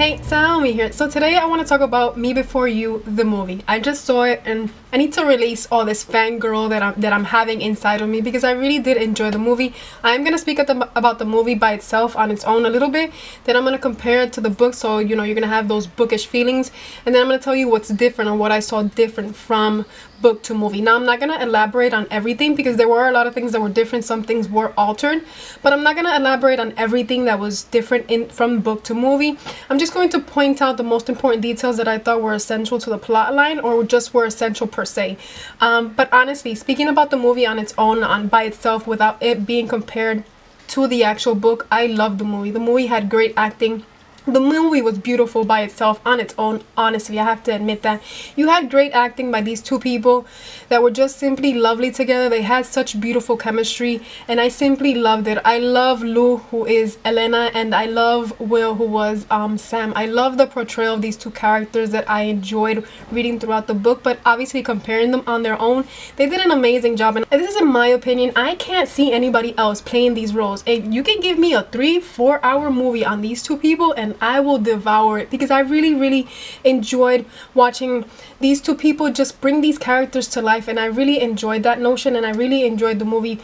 Hey, Xiomy here. So today I want to talk about Me Before You, the movie. I just saw it and I need to release all this fangirl that I'm, that I'm having inside of me because I really did enjoy the movie. I'm going to speak the, about the movie by itself on its own a little bit. Then I'm going to compare it to the book so, you know, you're going to have those bookish feelings. And then I'm going to tell you what's different and what I saw different from book to movie. Now I'm not going to elaborate on everything because there were a lot of things that were different. Some things were altered. But I'm not going to elaborate on everything that was different in from book to movie. I'm just going to point out the most important details that I thought were essential to the plot line or just were essential per se. Um, but honestly, speaking about the movie on its own, on by itself, without it being compared to the actual book, I love the movie. The movie had great acting the movie was beautiful by itself on its own honestly i have to admit that. You had great acting by these two people that were just simply lovely together. They had such beautiful chemistry and i simply loved it. I love lou who is Emilia and i love will who was um, sam. I love the portrayal of these two characters that i enjoyed reading throughout the book but obviously comparing them on their own they did an amazing job. And this is in my opinion i can't see anybody else playing these roles. And you can give me a three four hour movie on these two people and I will devour it because I really, really enjoyed watching these two people just bring these characters to life and I really enjoyed that notion and I really enjoyed the movie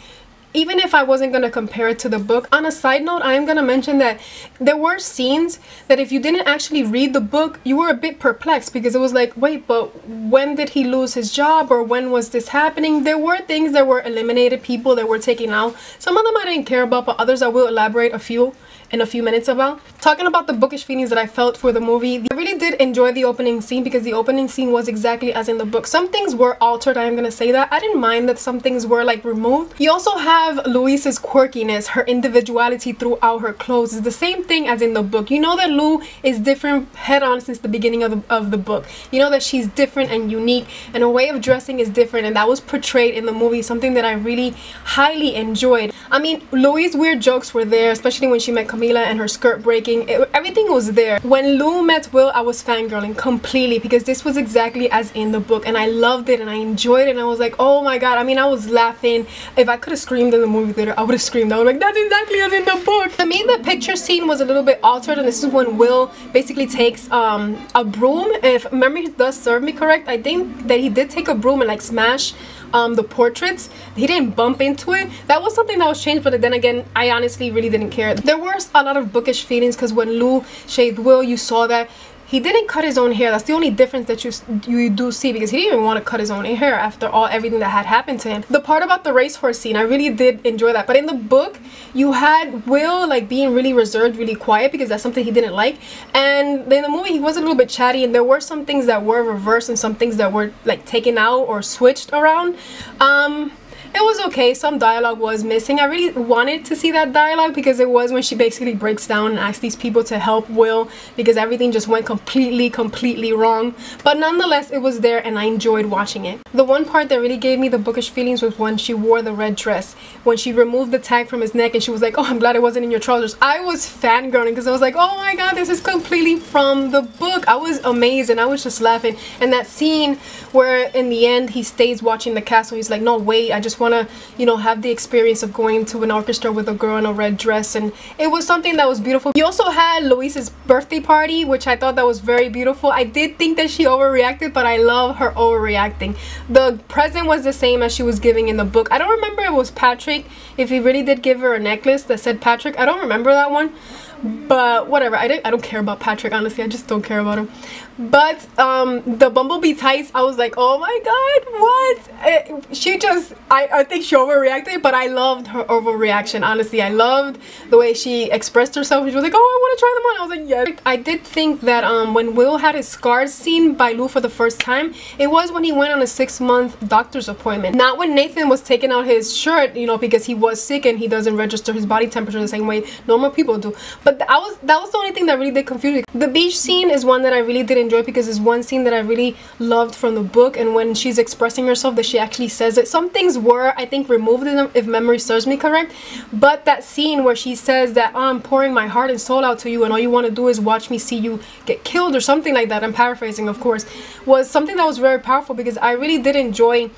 even if I wasn't going to compare it to the book. On a side note, I am going to mention that there were scenes that if you didn't actually read the book, you were a bit perplexed because it was like, wait, but when did he lose his job or when was this happening? There were things that were eliminated, people that were taken out. Some of them I didn't care about, but others I will elaborate a few in a few minutes about. Talking about the bookish feelings that I felt for the movie, I really did enjoy the opening scene because the opening scene was exactly as in the book. Some things were altered, I am gonna say that. I didn't mind that some things were like removed. You also have Louise's quirkiness, her individuality throughout her clothes is the same thing as in the book. You know that Lou is different head on since the beginning of the, of the book. You know that she's different and unique and her way of dressing is different and that was portrayed in the movie, something that I really highly enjoyed. I mean, Louise's weird jokes were there, especially when she met Camilla and her skirt breaking. It, everything was there. When Lou met Will, I was fangirling completely because this was exactly as in the book and I loved it and I enjoyed it and I was like, oh my god. I mean, I was laughing. If I could have screamed in the movie theater, I would have screamed. I was like, that's exactly as in the book. I mean, the picture scene was a little bit altered and this is when Will basically takes um, a broom. If memory does serve me correct, I think that he did take a broom and like smash um, the portraits. He didn't bump into it. That was something that was changed, but then again, I honestly really didn't care. There were a lot of bookish feelings because when Lou shaved Will, you saw that he didn't cut his own hair. That's the only difference that you you do see because he didn't even want to cut his own hair after all everything that had happened to him. The part about the racehorse scene i really did enjoy that. But in the book you had will like being really reserved really quiet because that's something he didn't like. And in the movie he was a little bit chatty and there were some things that were reversed and some things that were like taken out or switched around. Um it was okay. Some dialogue was missing. I really wanted to see that dialogue because it was when she basically breaks down and asks these people to help will because everything just went completely completely wrong. But nonetheless it was there and i enjoyed watching it. The one part that really gave me the bookish feelings was when she wore the red dress when she removed the tag from his neck and she was like oh i'm glad it wasn't in your trousers. I was fangirling because i was like oh my god this is completely from the book. I was amazed and i was just laughing. And that scene where in the end he stays watching the castle he's like no wait i just want want to you know have the experience of going to an orchestra with a girl in a red dress and it was something that was beautiful. You also had Louise's birthday party which I thought that was very beautiful. I did think that she overreacted but I love her overreacting. The present was the same as she was giving in the book. I don't remember it was Patrick if he really did give her a necklace that said Patrick. I don't remember that one but whatever I, I don't care about Patrick honestly I just don't care about him. But um the bumblebee tights I was like oh my god what? It, she just I, I think she overreacted but I loved her overreaction honestly. I loved the way she expressed herself. She was like oh I want to try them on. I was like yeah. I did think that um when Will had his scars seen by Lou for the first time it was when he went on a six month doctor's appointment. Not when Nathan was taking out his shirt you know because he was sick and he doesn't register his body temperature the same way normal people do but I was that was the only thing that really did confuse me the beach scene is one that I really didn't enjoy because it's one scene that I really loved from the book and when she's expressing herself that she actually says it. Some things were I think removed if memory serves me correct but that scene where she says that oh, I'm pouring my heart and soul out to you and all you want to do is watch me see you get killed or something like that. I'm paraphrasing of course was something that was very powerful because I really did enjoy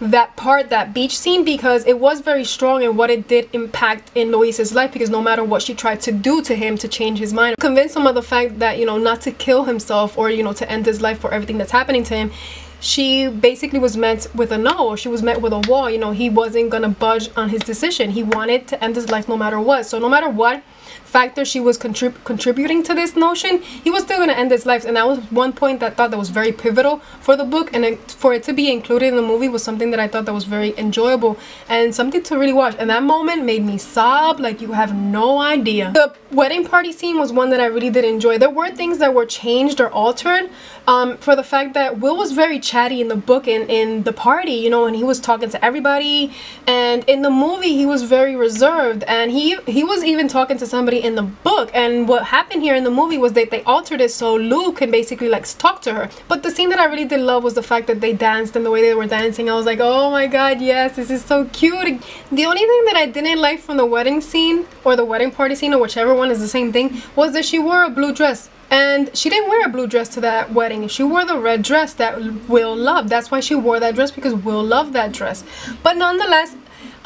that part that beach scene because it was very strong and what it did impact in Louise's life because no matter what she tried to do to him to change his mind, convince him of the fact that, you know, not to kill himself or, you know, to end his life for everything that's happening to him. She basically was met with a no. She was met with a wall. You know he wasn't gonna budge on his decision. He wanted to end his life no matter what. So no matter what factor she was contrib contributing to this notion, he was still going to end his life. And that was one point that I thought that was very pivotal for the book. And it, for it to be included in the movie was something that I thought that was very enjoyable and something to really watch. And that moment made me sob like you have no idea. The wedding party scene was one that I really did enjoy. There were things that were changed or altered um, for the fact that Will was very chatty in the book and in the party, you know, and he was talking to everybody. And in the movie, he was very reserved and he, he was even talking to somebody in the book and what happened here in the movie was that they altered it so Lou can basically like talk to her but the scene that I really did love was the fact that they danced and the way they were dancing I was like oh my god yes this is so cute the only thing that I didn't like from the wedding scene or the wedding party scene or whichever one is the same thing was that she wore a blue dress and she didn't wear a blue dress to that wedding. She wore the red dress that Will loved. That's why she wore that dress because Will loved that dress. But nonetheless,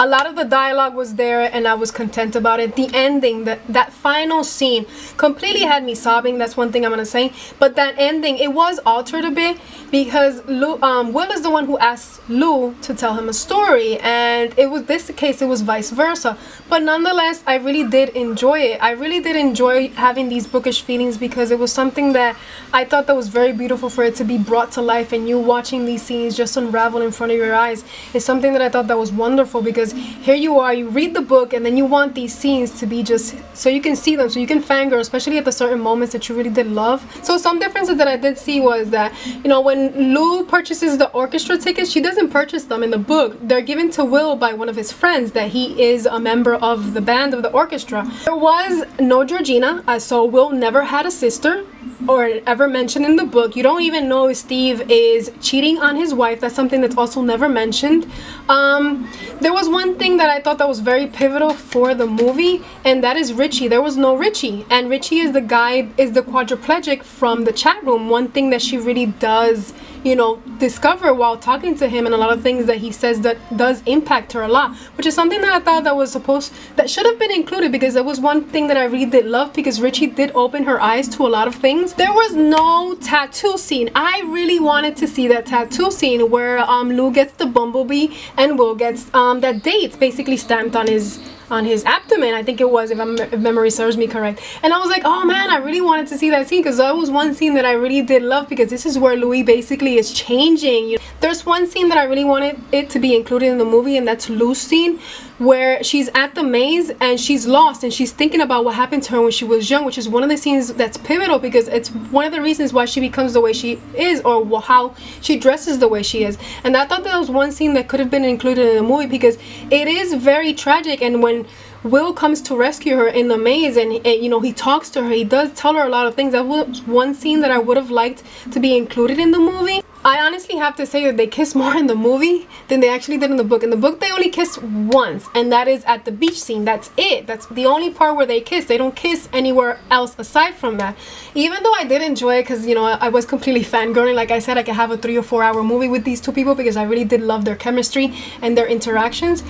a lot of the dialogue was there and I was content about it. The ending, that that final scene completely had me sobbing. That's one thing I'm gonna say. But that ending, it was altered a bit because Lou, um, Will is the one who asked Lou to tell him a story, and it was this case, it was vice versa. But nonetheless, I really did enjoy it. I really did enjoy having these bookish feelings because it was something that I thought that was very beautiful for it to be brought to life, and you watching these scenes just unravel in front of your eyes is something that I thought that was wonderful because because here you are you read the book and then you want these scenes to be just so you can see them so you can fangirl especially at the certain moments that you really did love. So some differences that i did see was that you know when lou purchases the orchestra tickets she doesn't purchase them in the book. They're given to will by one of his friends that he is a member of the band of the orchestra. There was no georgina. So will never had a sister or ever mentioned in the book. You don't even know Steve is cheating on his wife. That's something that's also never mentioned. Um, there was one thing that I thought that was very pivotal for the movie, and that is Richie. There was no Richie, and Richie is the guy, is the quadriplegic from the chat room. One thing that she really does you know, discover while talking to him and a lot of things that he says that does impact her a lot, which is something that I thought that was supposed, that should have been included because it was one thing that I really did love because Richie did open her eyes to a lot of things. There was no tattoo scene. I really wanted to see that tattoo scene where um, Lou gets the bumblebee and Will gets um, that date basically stamped on his on his abdomen I think it was if, if, memory serves me correct and I was like oh man I really wanted to see that scene because that was one scene that I really did love because this is where Louis basically is changing you know? there's one scene that I really wanted it to be included in the movie and that's Lou's scene where she's at the maze and she's lost and she's thinking about what happened to her when she was young which is one of the scenes that's pivotal because it's one of the reasons why she becomes the way she is or how she dresses the way she is. And I thought that was one scene that could have been included in the movie because it is very tragic and when Will comes to rescue her in the maze and, and, you know he talks to her he does tell her a lot of things that was one scene that I would have liked to be included in the movie I honestly have to say that they kiss more in the movie than they actually did in the book. In the book, they only kiss once, and that is at the beach scene. That's it. That's the only part where they kiss. They don't kiss anywhere else aside from that. Even though I did enjoy it because, you know, I was completely fangirling. Like I said, I could have a three or four hour movie with these two people because I really did love their chemistry and their interactions.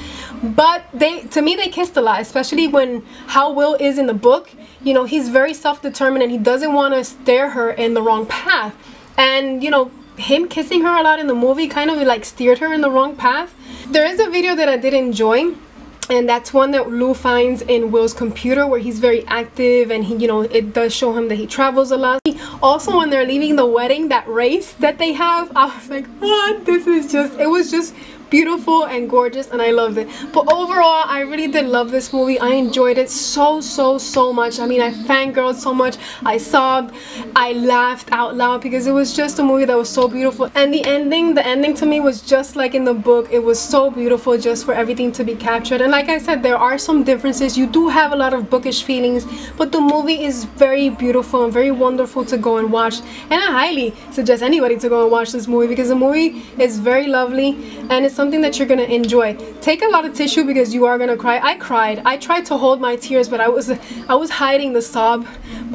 But they, to me, they kissed a lot, especially when how Will is in the book. You know, he's very self-determined and he doesn't want to steer her in the wrong path. And, you know, him kissing her a lot in the movie kind of like steered her in the wrong path. There is a video that I did enjoy and that's one that Lou finds in Will's computer where he's very active and he you know it does show him that he travels a lot also when they're leaving the wedding that race that they have I was like what this is just it was just beautiful and gorgeous and I loved it. But overall, I really did love this movie. I enjoyed it so, so, so much. I mean, I fangirled so much. I sobbed. I laughed out loud because it was just a movie that was so beautiful. And the ending, the ending to me was just like in the book. It was so beautiful just for everything to be captured. And like I said, there are some differences. You do have a lot of bookish feelings, but the movie is very beautiful and very wonderful to go and watch. And I highly suggest anybody to go and watch this movie because the movie is very lovely and it's something that you're gonna enjoy. Take a lot of tissue because you are gonna cry. I cried. I tried to hold my tears, but I was I was hiding the sob.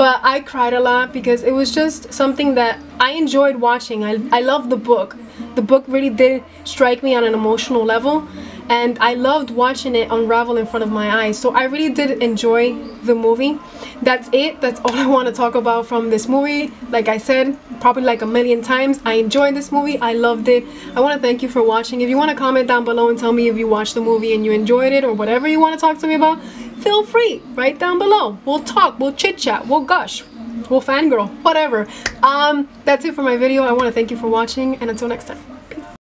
But I cried a lot because it was just something that I enjoyed watching. I, I love the book. The book really did strike me on an emotional level and I loved watching it unravel in front of my eyes. So I really did enjoy the movie. That's it. That's all I want to talk about from this movie. Like I said probably like a million times I enjoyed this movie. I loved it. I want to thank you for watching. If you want to comment down below and tell me if you watched the movie and you enjoyed it or whatever you want to talk to me about feel free. Right down below. We'll talk we'll chit chat we'll gush we'll fangirl whatever. Um that's it for my video. I want to thank you for watching and until next time